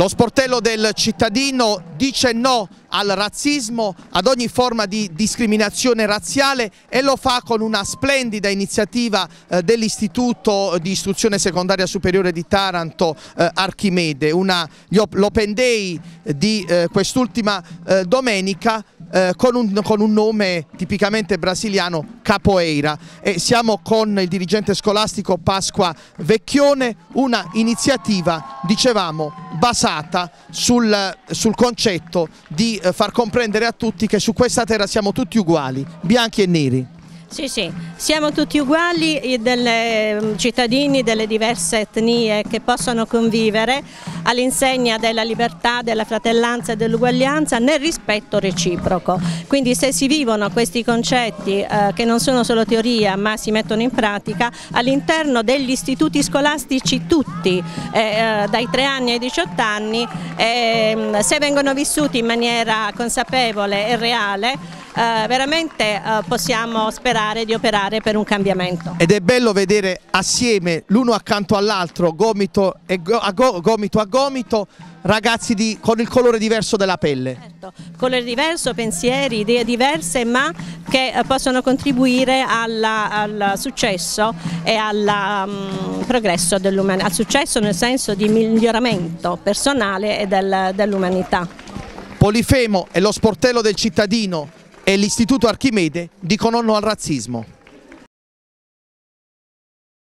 Lo sportello del cittadino dice no al razzismo, ad ogni forma di discriminazione razziale e lo fa con una splendida iniziativa eh, dell'Istituto di Istruzione Secondaria Superiore di Taranto eh, Archimede, l'Open Day di eh, quest'ultima domenica con un, con, un, nome tipicamente brasiliano, Capoeira. E siamo con il dirigente scolastico Pasqua Vecchione, una iniziativa, dicevamo, basata sul, sul concetto di eh, far comprendere a tutti che su questa terra siamo tutti uguali, bianchi e neri. Sì, sì, siamo tutti uguali, delle, mm, cittadini delle diverse etnie che possono convivere all'insegna della libertà, della fratellanza e dell'uguaglianza nel rispetto reciproco. Quindi se si vivono questi concetti eh, che non sono solo teoria ma si mettono in pratica all'interno degli istituti scolastici tutti, eh, eh dai 3 anni ai 18 anni, ehm, se vengono vissuti in maniera consapevole e reale, eh, veramente eh, possiamo sperare di operare per un cambiamento. Ed è bello vedere assieme l'uno accanto all'altro, gomito, a gomito a gomito, ragazzi di, con il colore diverso della pelle. Certo, colore diverso, pensieri, idee diverse ma che eh, possono contribuire alla, al successo e al um, progresso dell'umanità, al successo nel senso di miglioramento personale e del, dell'umanità. Polifemo è lo sportello del cittadino e l'Istituto Archimede dicono no al razzismo.